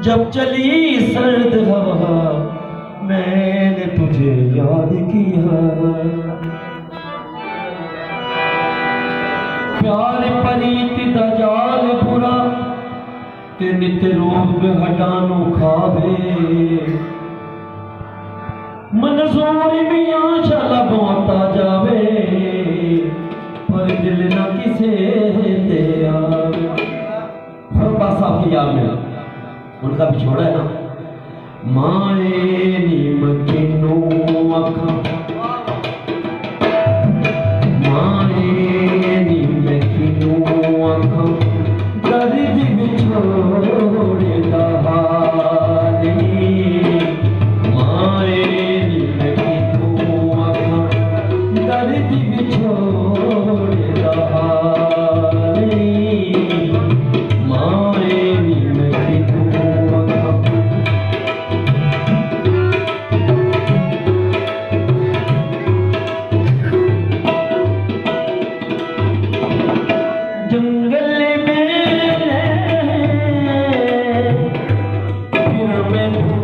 जब चली सर्द हवा, मैंने तुझे याद किया। प्यार परीत दजाल बुरा, ते नित्य रूप हटानो खावे। मनसूर भी आशा लगाता जावे, पर दिल ना किसे ते पासा फरपा मेरा उनका बिछोड़ा है ना? माए नी मखिनो अखा Amen.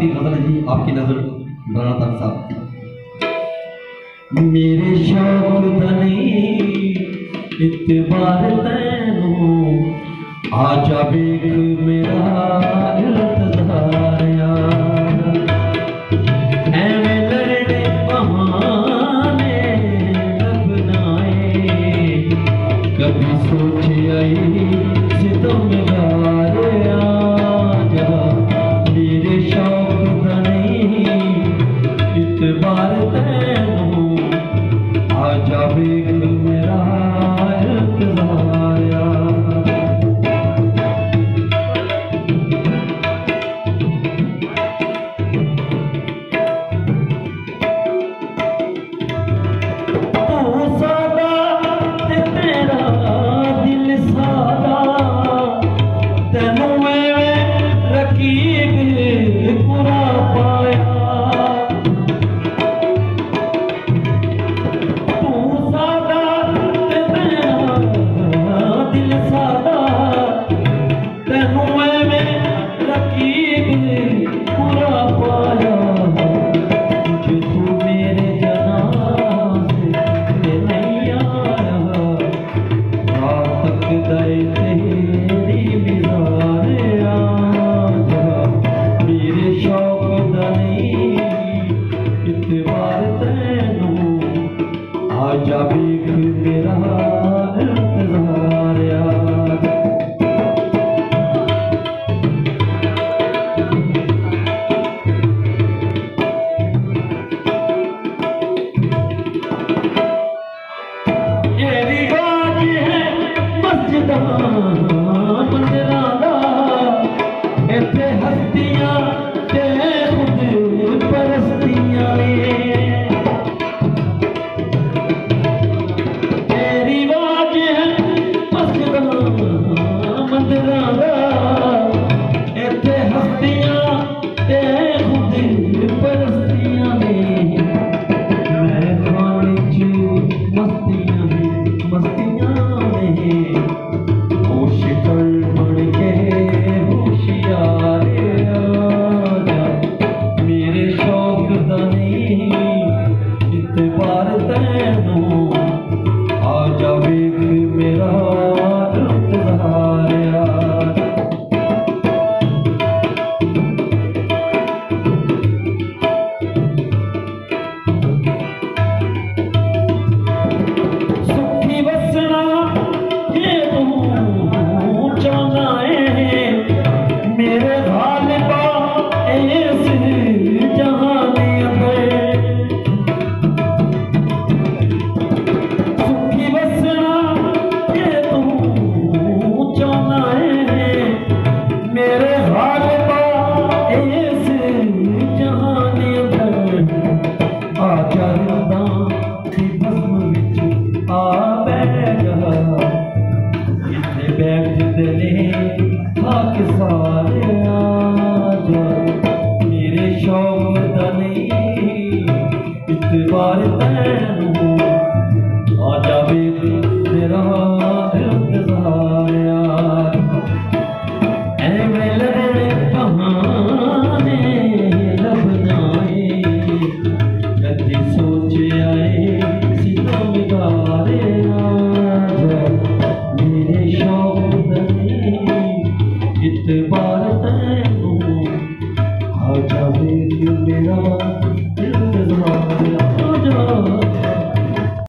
आखिरी गज़ल है जी आपकी नज़र राणा तक साहब मेरे शौक धनी इतबार तैनू, आजा बेग मेरा